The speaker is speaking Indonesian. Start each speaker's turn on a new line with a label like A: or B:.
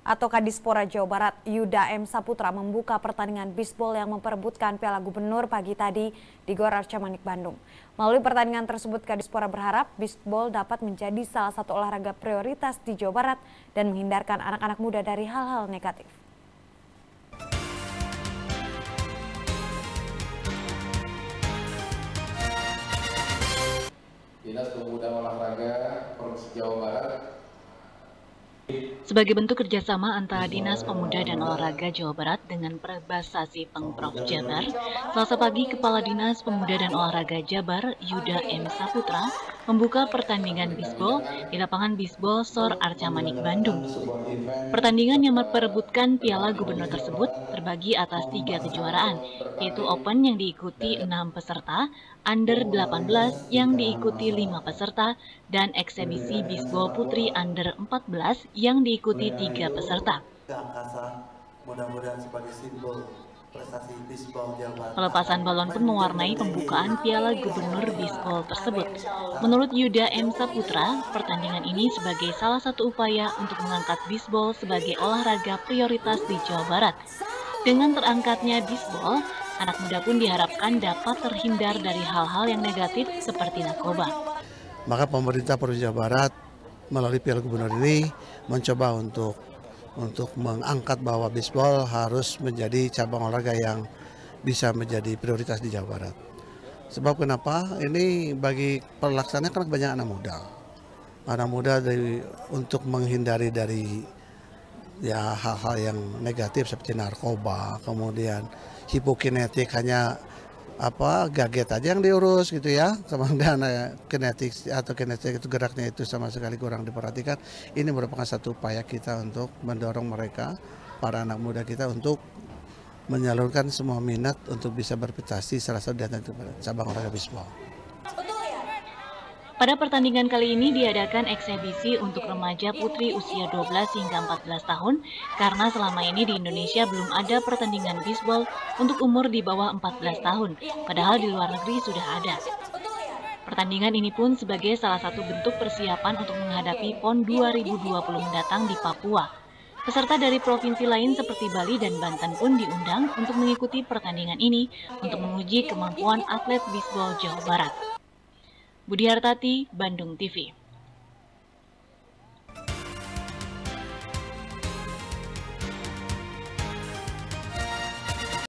A: atau Kadispora Jawa Barat Yuda M. Saputra membuka pertandingan bisbol yang memperebutkan Piala Gubernur pagi tadi di Gor Arca Manik Bandung. Melalui pertandingan tersebut Kadispora berharap bisbol dapat menjadi salah satu olahraga prioritas di Jawa Barat dan menghindarkan anak-anak muda dari hal-hal negatif.
B: Dinas Pemuda Olahraga Provinsi Jawa Barat
C: sebagai bentuk kerjasama antara Dinas Pemuda dan Olahraga Jawa Barat dengan Perbasasi Pengprov Jabar, selasa pagi Kepala Dinas Pemuda dan Olahraga Jabar, Yuda M. Saputra, membuka pertandingan bisbol di lapangan bisbol Sor Arca Manik, Bandung. Pertandingan yang memperebutkan Piala Gubernur tersebut terbagi atas tiga kejuaraan, yaitu Open yang diikuti enam peserta, Under 18 yang diikuti 5 peserta, dan eksebisi bisbol putri Under 14 yang diikuti 3 peserta. Pelepasan balon pun mewarnai pembukaan Piala Gubernur Bisbol tersebut. Menurut Yuda M. Saputra, pertandingan ini sebagai salah satu upaya untuk mengangkat bisbol sebagai olahraga prioritas di Jawa Barat. Dengan terangkatnya bisbol, anak muda pun diharapkan dapat terhindar dari hal-hal yang negatif seperti narkoba.
D: Maka pemerintah Provinsi Jawa Barat melalui Piala Gubernur ini mencoba untuk untuk mengangkat bahwa bisbol harus menjadi cabang olahraga yang bisa menjadi prioritas di Jawa Barat. Sebab kenapa? Ini bagi pelaksananya kan banyak anak muda. Anak muda dari, untuk menghindari dari ya hal-hal yang negatif seperti narkoba, kemudian hipokinetik hanya apa gaget aja yang diurus gitu ya kemudian kinetik atau kinetik itu geraknya itu sama sekali kurang diperhatikan ini merupakan satu upaya kita untuk mendorong mereka para anak muda kita untuk menyalurkan semua minat untuk bisa berprestasi salah satu dari cabang olahraga bisbol.
C: Pada pertandingan kali ini diadakan eksebisi untuk remaja putri usia 12 hingga 14 tahun karena selama ini di Indonesia belum ada pertandingan bisbol untuk umur di bawah 14 tahun, padahal di luar negeri sudah ada. Pertandingan ini pun sebagai salah satu bentuk persiapan untuk menghadapi PON 2020 mendatang di Papua. Peserta dari provinsi lain seperti Bali dan Banten pun diundang untuk mengikuti pertandingan ini untuk menguji kemampuan atlet bisbol Jawa Barat. Budi Hartati, Bandung TV.